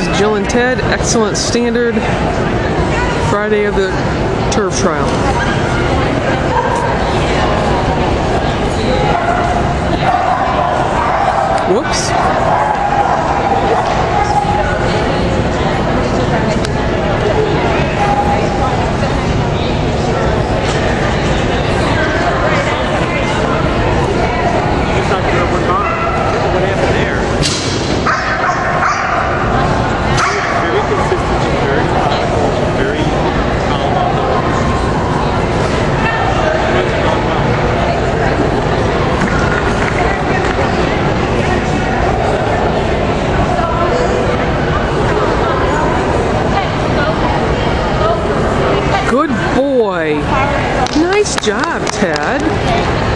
is Jill and Ted, Excellent Standard, Friday of the Turf Trial. Whoops. job, Ted.